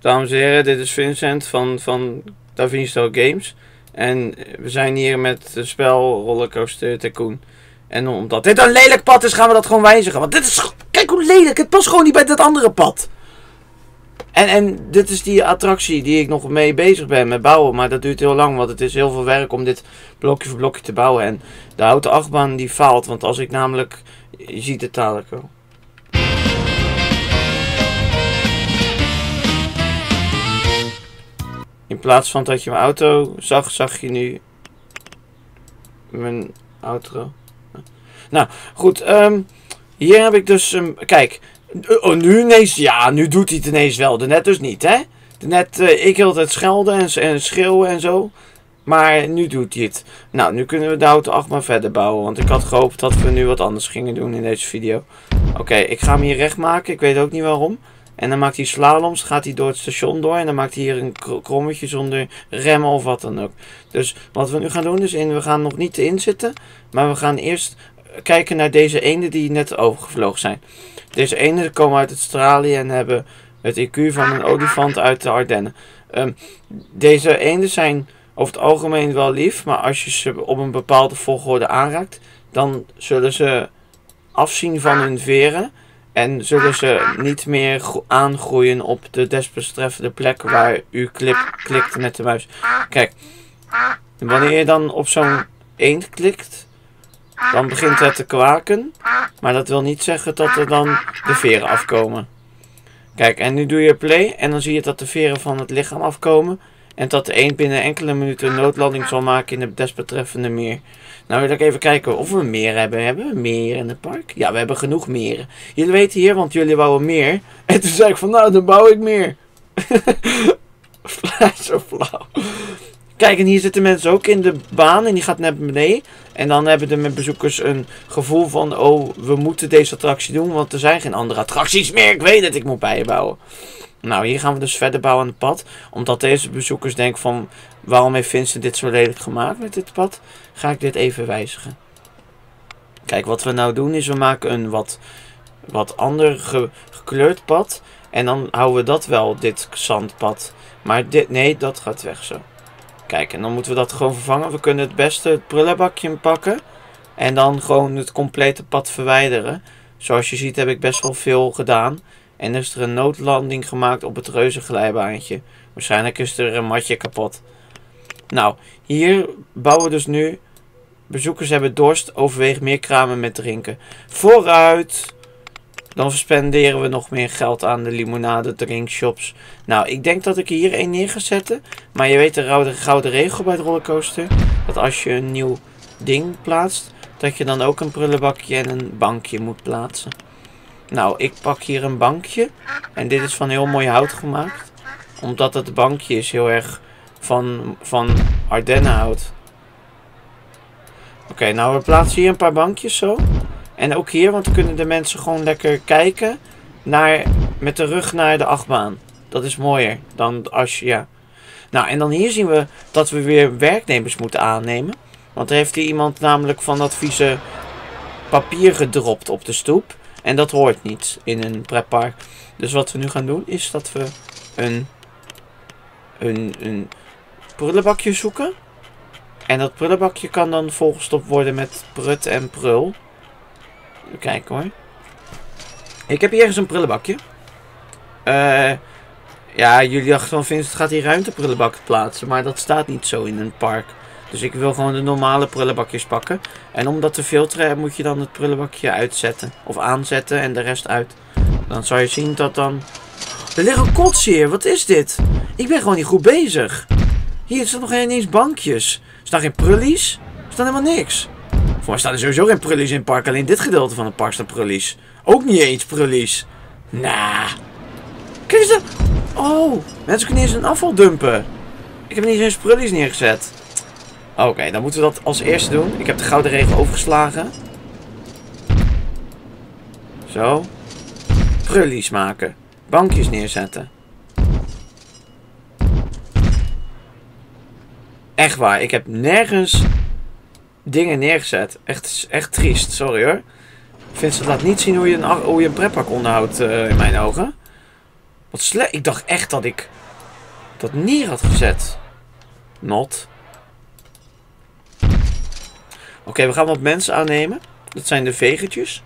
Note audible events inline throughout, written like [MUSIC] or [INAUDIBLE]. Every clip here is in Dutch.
Dames en heren, dit is Vincent van, van Games. En we zijn hier met het spel Rollercoaster Tycoon. En omdat dit een lelijk pad is, gaan we dat gewoon wijzigen. Want dit is... Kijk hoe lelijk, het past gewoon niet bij dat andere pad. En, en dit is die attractie die ik nog mee bezig ben met bouwen. Maar dat duurt heel lang, want het is heel veel werk om dit blokje voor blokje te bouwen. En de houten achtbaan die faalt. Want als ik namelijk... Je ziet het dadelijk. In plaats van dat je mijn auto zag, zag je nu mijn auto. Nou, goed. ehm, hier heb ik dus... ehm, kijk. Oh, nu ineens... Ja, nu doet hij het ineens wel. Net dus niet, hè? Net, eh, ik heel het schelden en, en schreeuwen en zo. Maar nu doet hij het. Nou, nu kunnen we de auto 8 maar verder bouwen. Want ik had gehoopt dat we nu wat anders gingen doen in deze video. Oké, ik ga hem hier recht maken. Ik weet ook niet waarom. En dan maakt hij slaloms, gaat hij door het station door. En dan maakt hij hier een kr- krommetje zonder remmen of wat dan ook. Dus wat we nu gaan doen is, in, we gaan nog niet erin zitten. Maar we gaan eerst kijken naar deze eenden die net overgevlogen zijn. Deze eenden komen uit Australië en hebben het IQ van een olifant uit de Ardennen. Ehm, deze eenden zijn over het algemeen wel lief, maar als je ze op een bepaalde volgorde aanraakt, dan zullen ze afzien van hun veren en zullen ze niet meer gro- aangroeien op de desbetreffende plek waar u klikt met de muis. Kijk, wanneer je dan op zo'n eend klikt, dan begint het te kwaken, maar dat wil niet zeggen dat er dan de veren afkomen. Kijk, en nu doe je play en dan zie je dat de veren van het lichaam afkomen. En dat de eend binnen enkele minuten een noodlanding zal maken in het desbetreffende meer. Nou wil ik even kijken of we meer hebben. Hebben we meer in het park? Ja, we hebben genoeg meren. Jullie weten hier, want jullie wouden meer. En toen zei ik van, nou dan bouw ik meer. [LAUGHS] Zo flauw. Kijk, en hier zitten mensen ook in de baan en die gaat naar beneden. En dan hebben de bezoekers een gevoel van, oh, we moeten deze attractie doen, want er zijn geen andere attracties meer. Ik weet het, ik moet bijbouwen. Nou, hier gaan we dus verder bouwen aan het pad. Omdat deze bezoekers denken van, waarom heeft Vincent dit zo lelijk gemaakt met dit pad? Ga ik dit even wijzigen. Kijk, wat we nou doen is, we maken een wat, wat ander ge- gekleurd pad. En dan houden we dat wel, dit zandpad. Maar dit, nee, dat gaat weg zo. Kijk, en dan moeten we dat gewoon vervangen. We kunnen het beste het prullenbakje pakken. En dan gewoon het complete pad verwijderen. Zoals je ziet heb ik best wel veel gedaan. En is er een noodlanding gemaakt op het reuzenglijbaantje. Waarschijnlijk is er een matje kapot. Nou, hier bouwen we dus nu. Bezoekers hebben dorst, overweeg meer kramen met drinken. Vooruit! Dan spenderen we nog meer geld aan de limonade drinkshops. Nou, ik denk dat ik hier één neer ga zetten. Maar je weet de gouden, gouden regel bij het rollercoaster. Dat als je een nieuw ding plaatst, dat je dan ook een prullenbakje en een bankje moet plaatsen. Nou, ik pak hier een bankje. En dit is van heel mooi hout gemaakt. Omdat het bankje is heel erg van, van Ardennenhout. Oké, nou we plaatsen hier een paar bankjes zo. En ook hier, want dan kunnen de mensen gewoon lekker kijken naar, met de rug naar de achtbaan. Dat is mooier dan als je, ja. Nou, en dan hier zien we dat we weer werknemers moeten aannemen. Want er heeft hier iemand namelijk van dat vieze papier gedropt op de stoep. En dat hoort niet in een pretpark. Dus wat we nu gaan doen is dat we een, een, een prullenbakje zoeken. En dat prullenbakje kan dan volgestopt worden met prut en prul. Even kijken hoor. Ik heb hier ergens een prullenbakje. Eh... ja, jullie dachten van Vincent gaat hier ruimteprullenbakken plaatsen. Maar dat staat niet zo in een park. Dus ik wil gewoon de normale prullenbakjes pakken. En om dat te filteren moet je dan het prullenbakje uitzetten. Of aanzetten en de rest uit. Dan zal je zien dat dan... Er liggen kots hier. Wat is dit? Ik ben gewoon niet goed bezig. Hier staan nog ineens bankjes. Staan geen prullies. Er staat helemaal niks. Voor mij staan er sowieso geen prullies in het park. Alleen dit gedeelte van het park staat prullies. Ook niet eens prullies. Nah. Kijk eens dat. Oh, mensen kunnen eens een afval dumpen. Ik heb niet eens prullies neergezet. Oké, dan moeten we dat als eerste doen. Ik heb de gouden regel overgeslagen. Zo. Prullies maken. Bankjes neerzetten. Echt waar, ik heb nergens dingen neergezet. Echt, echt triest, sorry hoor. Vincent laat niet zien hoe je een, hoe je een pretpark onderhoudt eh, in mijn ogen. Wat slecht. Ik dacht echt dat ik dat neer had gezet. Not. Oké, we gaan wat mensen aannemen. Dat zijn de vegetjes.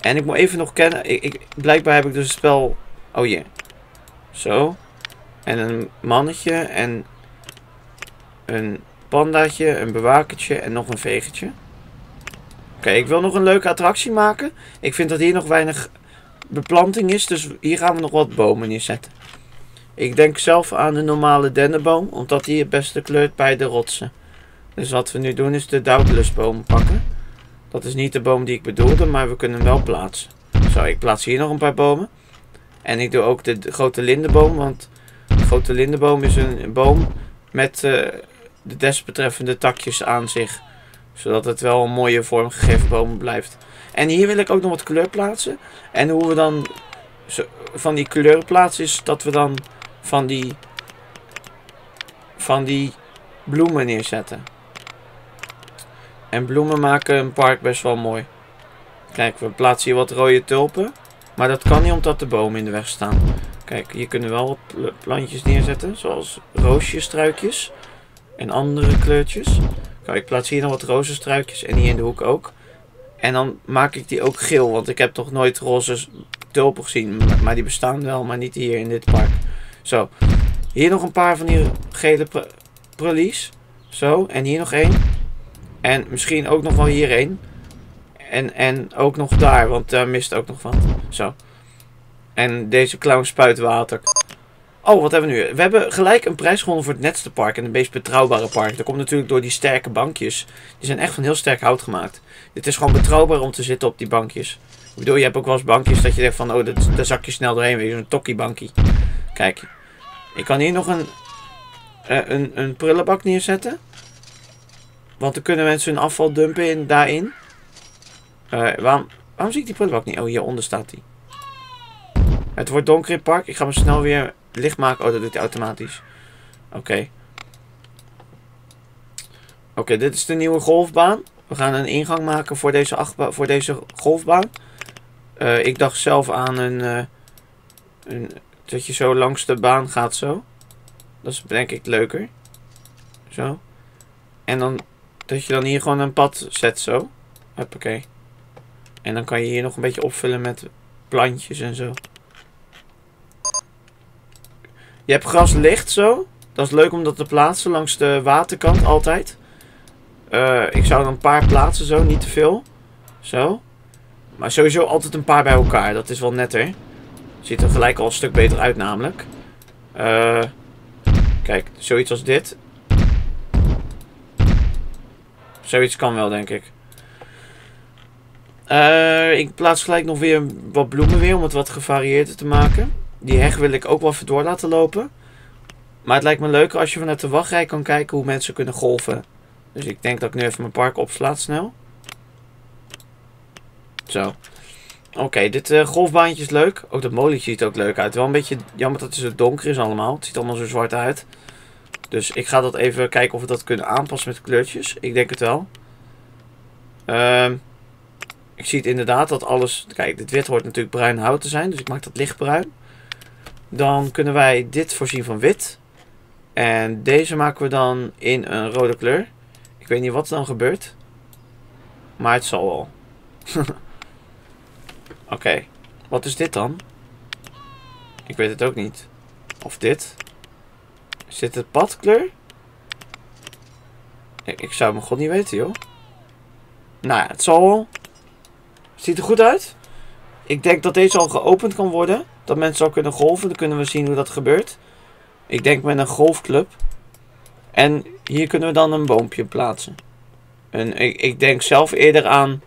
En ik moet even nog kennen. Ik, ik, blijkbaar heb ik dus het spel. Oh ja. Zo. En een mannetje. En een pandaatje. Een bewakertje. En nog een vegertje. Oké, ik wil nog een leuke attractie maken. Ik vind dat hier nog weinig beplanting is. Dus hier gaan we nog wat bomen neerzetten. Ik denk zelf aan de normale dennenboom. Omdat die het beste kleurt bij de rotsen. Dus wat we nu doen is de Doubtlessboom pakken. Dat is niet de boom die ik bedoelde, maar we kunnen hem wel plaatsen. Zo, ik plaats hier nog een paar bomen. En ik doe ook de, grote lindenboom, want de grote lindenboom is een boom met uh, de desbetreffende takjes aan zich. Zodat het wel een mooie vormgegeven boom blijft. En hier wil ik ook nog wat kleur plaatsen. En hoe we dan van die kleur plaatsen is dat we dan van die, van die bloemen neerzetten. En bloemen maken een park best wel mooi. Kijk, we plaatsen hier wat rode tulpen. Maar dat kan niet omdat de bomen in de weg staan. Kijk, hier kunnen we wel wat plantjes neerzetten. Zoals roosjestruikjes. En andere kleurtjes. Kijk, ik plaats hier nog wat rozenstruikjes. En hier in de hoek ook. En dan maak ik die ook geel. Want ik heb toch nooit roze tulpen gezien. Maar die bestaan wel, maar niet hier in dit park. Zo. Hier nog een paar van die gele prelies. Zo. En hier nog één. En misschien ook nog wel hierheen. En, en ook nog daar, want daar mist ook nog van. Zo. En deze clown spuit water. Oh, wat hebben we nu? We hebben gelijk een prijs gewonnen voor het netste park en het meest betrouwbare park. Dat komt natuurlijk door die sterke bankjes. Die zijn echt van heel sterk hout gemaakt. Dit is gewoon betrouwbaar om te zitten op die bankjes. Ik bedoel, je hebt ook wel eens bankjes dat je denkt van, oh, daar zak je snel doorheen. Weet je, zo'n tokkiebankie. Kijk, ik kan hier nog een, uh, een, een prullenbak neerzetten. Want dan kunnen mensen hun afval dumpen in, daarin. Uh, waarom, waarom zie ik die prullenbak niet? Oh, hieronder staat die. Het wordt donker in het park. Ik ga me snel weer licht maken. Oh, dat doet hij automatisch. Oké. Oké, dit is de nieuwe golfbaan. We gaan een ingang maken voor deze, voor deze golfbaan. Uh, ik dacht zelf aan een, uh, een, Dat je zo langs de baan gaat zo. Dat is denk ik leuker. Zo. En dan dat je dan hier gewoon een pad zet zo. Hoppakee. En dan kan je hier nog een beetje opvullen met plantjes en zo. Je hebt gras licht zo. Dat is leuk om dat te plaatsen langs de waterkant altijd. Uh, ik zou dan een paar plaatsen zo, niet te veel. Zo. Maar sowieso altijd een paar bij elkaar. Dat is wel netter. Ziet er gelijk al een stuk beter uit namelijk. Uh, kijk, zoiets als dit. Zoiets kan wel, denk ik. Uh, ik plaats gelijk nog weer wat bloemen weer om het wat gevarieerder te maken. Die heg wil ik ook wel even door laten lopen. Maar het lijkt me leuker als je vanuit de wachtrij kan kijken hoe mensen kunnen golven. Dus ik denk dat ik nu even mijn park opslaat snel. Zo. Oké, dit uh, golfbaantje is leuk. Ook dat molentje ziet er ook leuk uit. Wel een beetje jammer dat het zo donker is allemaal. Het ziet allemaal zo zwart uit. Dus ik ga dat even kijken of we dat kunnen aanpassen met kleurtjes. Ik denk het wel. Ehm, ik zie het inderdaad dat alles... Kijk, dit wit hoort natuurlijk bruin hout te zijn. Dus ik maak dat lichtbruin. Dan kunnen wij dit voorzien van wit. En deze maken we dan in een rode kleur. Ik weet niet wat er dan gebeurt. Maar het zal wel. [LAUGHS] Oké. Wat is dit dan? Ik weet het ook niet. Of dit. Zit het padkleur? Ik, ik zou mijn god niet weten, joh. Nou ja, het zal wel. Ziet er goed uit. Ik denk dat deze al geopend kan worden. Dat mensen al kunnen golven. Dan kunnen we zien hoe dat gebeurt. Ik denk met een golfclub. En hier kunnen we dan een boompje plaatsen. En ik, ik denk zelf eerder aan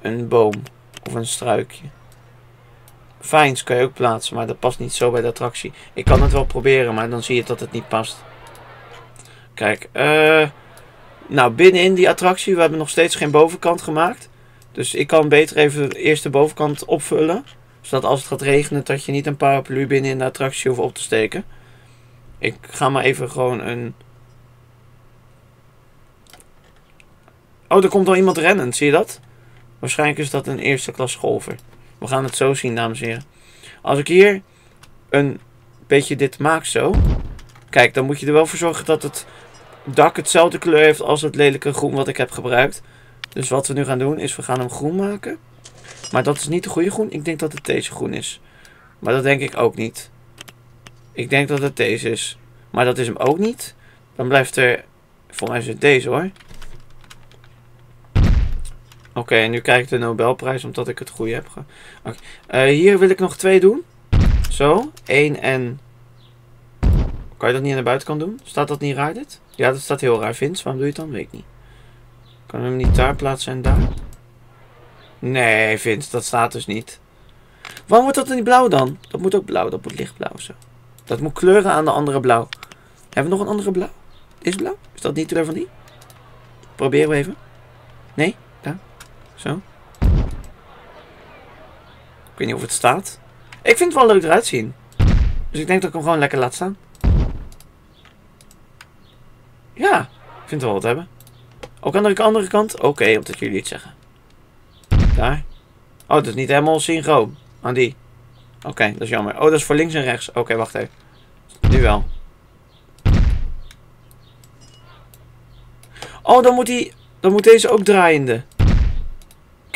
een boom of een struikje. Fijns kan je ook plaatsen, maar dat past niet zo bij de attractie. Ik kan het wel proberen, maar dan zie je dat het niet past. Kijk, uh, nou binnenin die attractie, we hebben nog steeds geen bovenkant gemaakt. Dus ik kan beter even eerst de bovenkant opvullen. Zodat als het gaat regenen, dat je niet een paraplu binnen in de attractie hoeft op te steken. Ik ga maar even gewoon een... Oh, er komt al iemand rennen, zie je dat? Waarschijnlijk is dat een eerste klas golfer. We gaan het zo zien, dames en heren. Als ik hier een beetje dit maak zo. Kijk, dan moet je er wel voor zorgen dat het dak hetzelfde kleur heeft als het lelijke groen wat ik heb gebruikt. Dus wat we nu gaan doen is we gaan hem groen maken. Maar dat is niet de goede groen. Ik denk dat het deze groen is. Maar dat denk ik ook niet. Ik denk dat het deze is. Maar dat is hem ook niet. Dan blijft er... Volgens mij is het deze hoor. Oké, en nu krijg ik de Nobelprijs omdat ik het goede heb. Ge... Okay. hier wil ik nog twee doen. Zo. Eén en... Kan je dat niet aan de buitenkant doen? Staat dat niet raar dit? Ja, dat staat heel raar. Vince, waarom doe je het dan? Weet ik niet. Kan hem niet daar plaatsen en daar? Nee, Vince, dat staat dus niet. Waarom wordt dat niet blauw dan? Dat moet ook blauw, dat moet lichtblauw zo. Dat moet kleuren aan de andere blauw. Hebben we nog een andere blauw? Is blauw? Is dat niet kleur van die? Proberen we even. Nee? Zo. Ik weet niet of het staat. Ik vind het wel leuk eruit zien. Dus ik denk dat ik hem gewoon lekker laat staan. Ja, ik vind het wel wat hebben. Ook aan de andere kant? Oké, okay, omdat jullie het zeggen. Daar. Oh, dat is niet helemaal synchroon. Aan die. Oké, dat is jammer. Oh, dat is voor links en rechts. Oké, wacht even. Nu wel. Oh, dan moet, die, dan moet deze ook draaiende.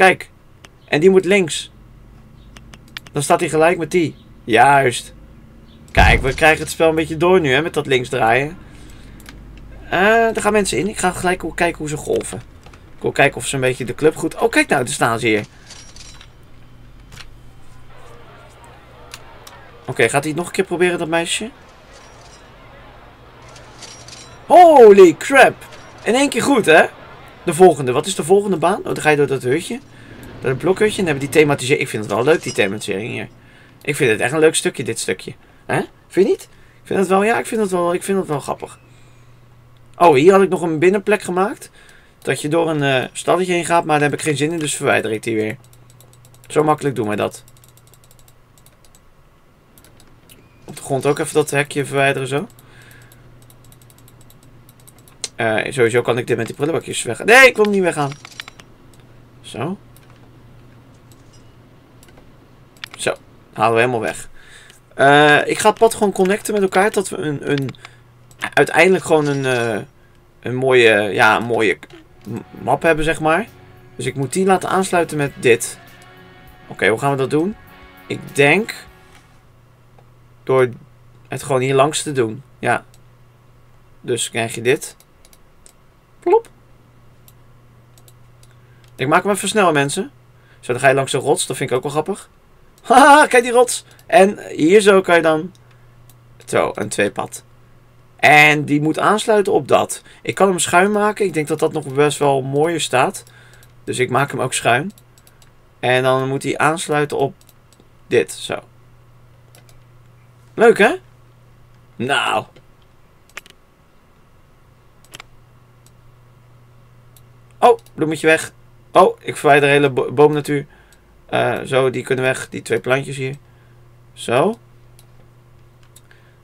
Kijk. En die moet links. Dan staat hij gelijk met die. Juist. Kijk, we krijgen het spel een beetje door nu, hè, met dat links draaien. Uh, daar gaan mensen in. Ik ga gelijk kijken hoe ze golven. Ik wil kijken of ze een beetje de club goed... Oh, kijk nou, daar staan ze hier. Oké, gaat hij het nog een keer proberen, dat meisje? Holy crap! In één keer goed, hè? De volgende. Wat is de volgende baan? Oh, dan ga je door dat hutje. Het blokhutje. En dan hebben die thematisering. Ik vind het wel leuk, die thematisering hier. Ik vind het echt een leuk stukje, dit stukje. Hè? Vind je niet? Ik vind het wel, ja, ik vind het wel, ik vind het wel grappig. Oh, hier had ik nog een binnenplek gemaakt. Dat je door een uh, stalletje heen gaat, maar daar heb ik geen zin in, dus verwijder ik die weer. Zo makkelijk doen wij dat. Op de grond ook even dat hekje verwijderen zo. Uh, sowieso kan ik dit met die prullenbakjes weg. Nee, ik wil hem niet weggaan. Zo. Zo. Halen we helemaal weg. Uh, ik ga het pad gewoon connecten met elkaar. Dat we een, een uiteindelijk gewoon een, uh, een mooie, ja, een mooie map hebben, zeg maar. Dus ik moet die laten aansluiten met dit. Oké, hoe gaan we dat doen? Ik denk door het gewoon hier langs te doen. Ja. Dus krijg je dit. Plop. Ik maak hem even sneller, mensen. Zo, dan ga je langs de rots. Dat vind ik ook wel grappig. [LAUGHS] Haha, kijk die rots. En hier zo kan je dan... Zo, een tweepad. En die moet aansluiten op dat. Ik kan hem schuin maken. Ik denk dat dat nog best wel mooier staat. Dus ik maak hem ook schuin. En dan moet hij aansluiten op dit. Zo. Leuk hè? Nou. Oh, bloemetje weg. Oh, ik verwijder de hele bo boomnatuur. Uh, zo, die kunnen weg. Die twee plantjes hier. Zo.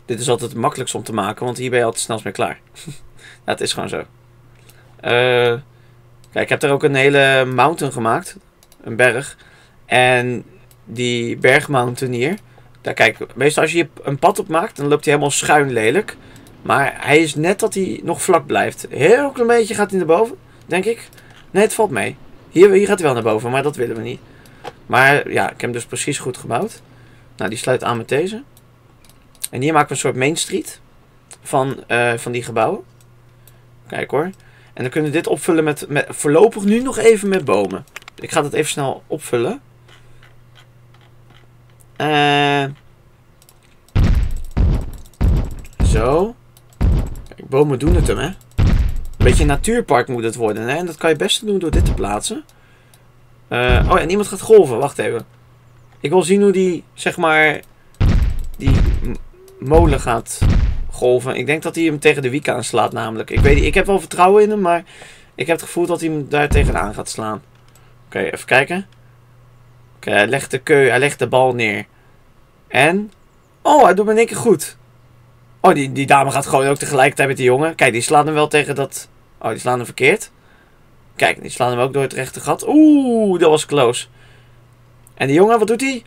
Dit is altijd het makkelijkst om te maken, want hier ben je altijd snel mee klaar. [LAUGHS] dat is gewoon zo. Uh, kijk, ik heb er ook een hele mountain gemaakt. Een berg. En die bergmountain hier. Daar kijk, meestal als je een pad op maakt, dan loopt hij helemaal schuin lelijk. Maar hij is net dat hij nog vlak blijft. Heel klein beetje gaat hij naar boven, denk ik. Nee, het valt mee. Hier, hier gaat hij wel naar boven, maar dat willen we niet. Maar ja, ik heb hem dus precies goed gebouwd. Nou, die sluit aan met deze. En hier maken we een soort main street van, uh, van die gebouwen. Kijk hoor. En dan kunnen we dit opvullen met, met voorlopig nu nog even met bomen. Ik ga dat even snel opvullen. Uh, zo. Kijk, bomen doen het hem, hè. Beetje een natuurpark moet het worden, hè. En dat kan je best doen door dit te plaatsen. Uh, oh, en iemand gaat golven. Wacht even. Ik wil zien hoe die, zeg maar, die molen gaat golven. Ik denk dat hij hem tegen de wiek aanslaat namelijk. Ik weet niet, ik heb wel vertrouwen in hem, maar ik heb het gevoel dat hij hem daar tegenaan gaat slaan. Oké, even kijken. Oké, hij legt de keu, hij legt de bal neer. En? Oh, hij doet me in één keer goed. Oh, die, die dame gaat gewoon ook tegelijkertijd met die jongen. Kijk, die slaan hem wel tegen dat... Oh, die slaan hem verkeerd. Kijk, die slaan hem ook door het rechte gat. Oeh, dat was close. En die jongen, wat doet hij?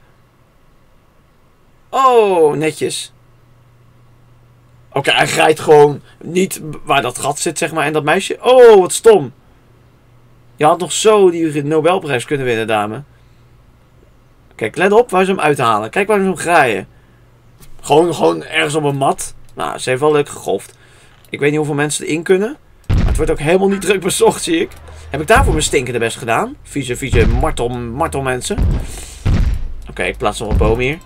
Oh, netjes. Oké, hij grijpt gewoon niet waar dat gat zit, zeg maar. En dat meisje... Oh, wat stom. Je had nog zo die Nobelprijs kunnen winnen, dame. Kijk, let op waar ze hem uithalen. Kijk waar ze hem graaien. Gewoon, gewoon ergens op een mat. Nou, ze heeft wel leuk gegolfd. Ik weet niet hoeveel mensen erin kunnen. Het wordt ook helemaal niet druk bezocht, zie ik. Heb ik daarvoor mijn stinkende best gedaan? Vieze, vieze martel, martel mensen. Oké, ik plaats nog een boom hier.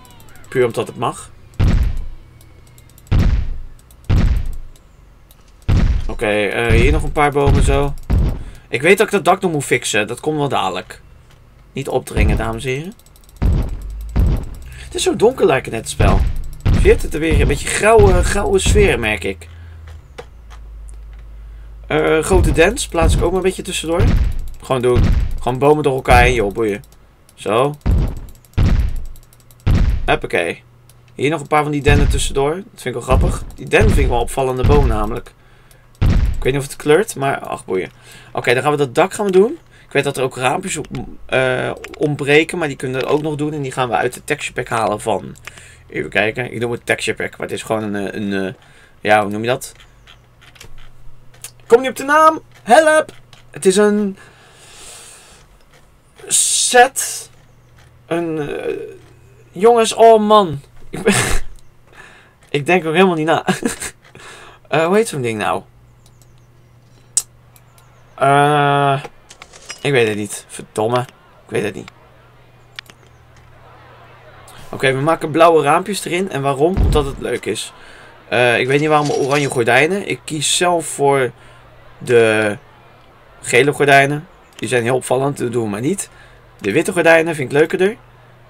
Puur omdat het mag. Oké, eh, hier nog een paar bomen zo. Ik weet dat ik dat dak nog moet fixen. Dat komt wel dadelijk. Niet opdringen, dames en heren. Het is zo donker lijkt het net spel. Zit het er weer een beetje grauwe, grauwe sfeer, merk ik. Uh, grote dens plaats ik ook maar een beetje tussendoor. Gewoon doen. Gewoon bomen door elkaar heen, joh, boeien. Zo. Hoppakee. Hier nog een paar van die dennen tussendoor. Dat vind ik wel grappig. Die den vind ik wel opvallende boom namelijk. Ik weet niet of het kleurt, maar ach boeien. Oké, dan gaan we dat dak gaan doen. Ik weet dat er ook raampjes op, uh, ontbreken, maar die kunnen we ook nog doen. En die gaan we uit de texture pack halen van... Even kijken, ik noem het texture pack, maar het is gewoon een... Eh, een, een ja, hoe noem je dat? Kom niet op de naam. Help. Het is een set. Een uh, jongens, oh man. Ik, [LAUGHS] ik denk ook helemaal niet na. uh, [LAUGHS] hoe heet zo'n ding nou? Uh, ik weet het niet. Verdomme. Ik weet het niet. Oké, we maken blauwe raampjes erin. En waarom? Omdat het leuk is. Ik weet niet waarom oranje gordijnen. Ik kies zelf voor de gele gordijnen, die zijn heel opvallend, dat doen we maar niet. De witte gordijnen vind ik leukerder.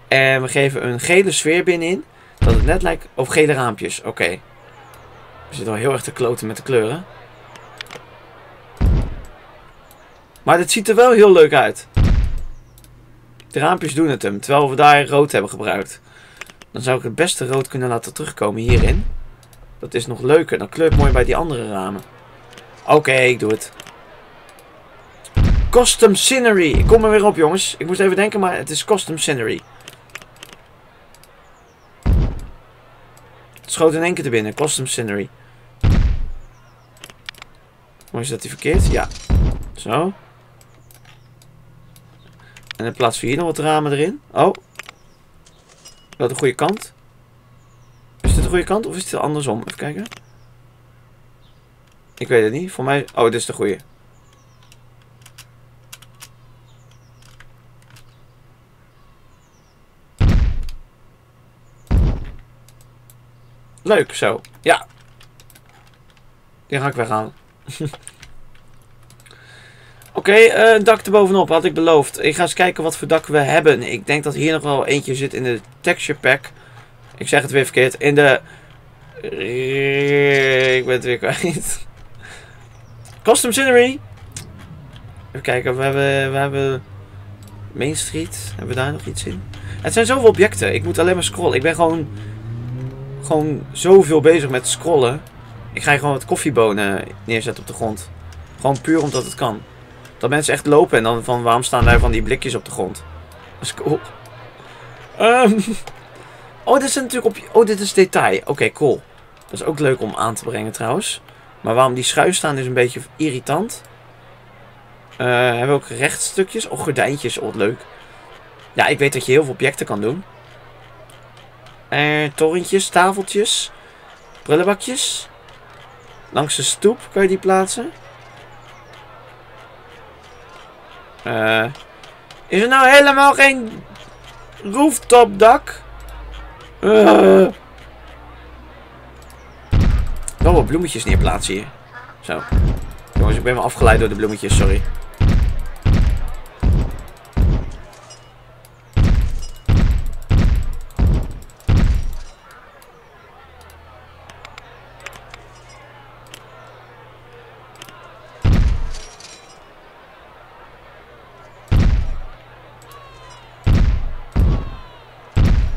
En we geven een gele sfeer binnenin, dat het net lijkt... Of gele raampjes, oké. We zitten wel heel erg te kloten met de kleuren. Maar dit ziet er wel heel leuk uit. De raampjes doen het hem, terwijl we daar rood hebben gebruikt. Dan zou ik het beste rood kunnen laten terugkomen hierin. Dat is nog leuker, dan kleurt mooi bij die andere ramen. Oké, ik doe het. Custom Scenery. Ik kom er weer op, jongens. Ik moest even denken, maar het is Custom Scenery. Het schoot in één keer te binnen. Custom Scenery. Hoe is dat die verkeerd? Ja. Zo. En dan plaatsen we hier nog wat ramen erin. Oh. Wel de goede kant. Is dit de goede kant of is het andersom? Even kijken. Ik weet het niet. Voor mij... Oh, dit is de goede. Leuk, zo. Ja. Die ga ik weghalen. [LAUGHS] Oké, okay, uh, dak erbovenop had ik beloofd. Ik ga eens kijken wat voor dak we hebben. Ik denk dat hier nog wel eentje zit in de texture pack. Ik zeg het weer verkeerd. In de... Ik ben het weer kwijt. [LAUGHS] Custom Scenery. Even kijken, we hebben, we hebben Main Street. Hebben we daar nog iets in? Het zijn zoveel objecten. Ik moet alleen maar scrollen. Ik ben gewoon, gewoon zoveel bezig met scrollen. Ik ga gewoon wat koffiebonen neerzetten op de grond. Gewoon puur omdat het kan. Dat mensen echt lopen en dan van waarom staan daar van die blikjes op de grond. Dat is cool. Um, [LAUGHS] oh, dit is natuurlijk op... Oh, dit is detail. Oké, cool. Dat is ook leuk om aan te brengen trouwens. Maar waarom die schuin staan is een beetje irritant. Uh, hebben we ook rechtstukjes? Oh, gordijntjes. Oh, leuk. Ja, ik weet dat je heel veel objecten kan doen. Uh, torentjes, tafeltjes. Prullenbakjes. Langs de stoep kan je die plaatsen. Uh, is er nou helemaal geen rooftop dak? Wel wat bloemetjes neerplaatsen hier. Zo. Jongens, ik ben wel afgeleid door de bloemetjes, sorry.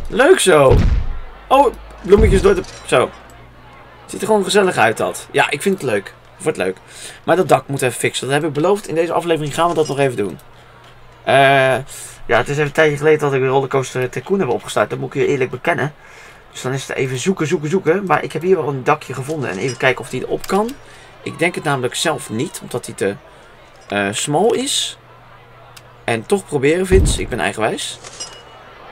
Leuk zo. Oh, bloemetjes door de... Zo. Ziet er gewoon gezellig uit dat. Ja, ik vind het leuk. Wordt leuk. Maar dat dak moet even fixen. Dat heb ik beloofd. In deze aflevering gaan we dat nog even doen. Uh, ja, het is even een tijdje geleden dat ik de Rollercoaster Tycoon heb opgestart. Dat moet ik je eerlijk bekennen. Dus dan is het even zoeken, zoeken, zoeken. Maar ik heb hier wel een dakje gevonden. En even kijken of die erop kan. Ik denk het namelijk zelf niet. Omdat hij te uh, smal is. En toch proberen, Vince. Ik ben eigenwijs.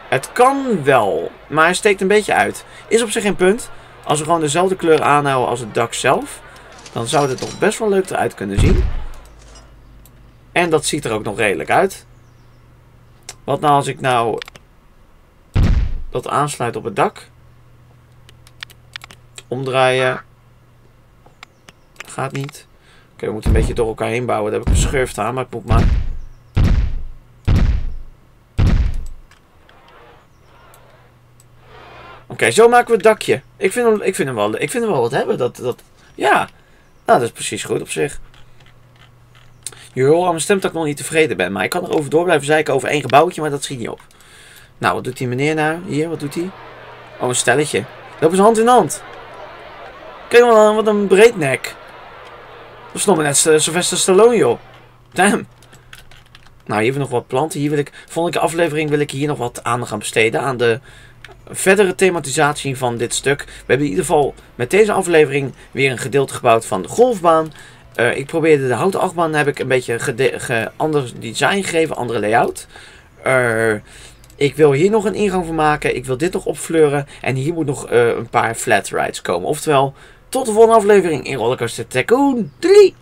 Het kan wel. Maar hij steekt een beetje uit. Is op zich geen punt. Als we gewoon dezelfde kleur aanhouden als het dak zelf. Dan zou het toch best wel leuk eruit kunnen zien. En dat ziet er ook nog redelijk uit. Wat nou als ik nou dat aansluit op het dak. Omdraaien. Gaat niet. Oké, we moeten een beetje door elkaar heen bouwen. Daar heb ik een schurft aan, maar ik moet maar... Oké, zo maken we het dakje. Ik vind hem, ik vind hem, wel, ik vind hem wel wat hebben. Dat, dat, ja, nou, dat is precies goed op zich. Je hoort aan mijn stem dat ik nog niet tevreden ben. Maar ik kan erover door blijven zeiken over één gebouwtje, maar dat schiet niet op. Nou, wat doet die meneer nou? Hier, wat doet hij? Oh, een stelletje. Lopen ze hand in hand. Kijk maar, wat een breednek. Dat is nog maar net Sylvester Stallone, joh. Damn. Nou, hier hebben we nog wat planten. Hier wil ik, volgende aflevering wil ik hier nog wat aan gaan besteden. Aan de verdere thematisatie van dit stuk. We hebben in ieder geval met deze aflevering weer een gedeelte gebouwd van de golfbaan. Uh, ik probeerde de houten achtbaan, heb ik een beetje ge ander design gegeven, andere layout. Uh, ik wil hier nog een ingang van maken. Ik wil dit nog opfleuren. En hier moet nog uh, een paar flat rides komen. Oftewel, tot de volgende aflevering in Rollercoaster Tycoon 3.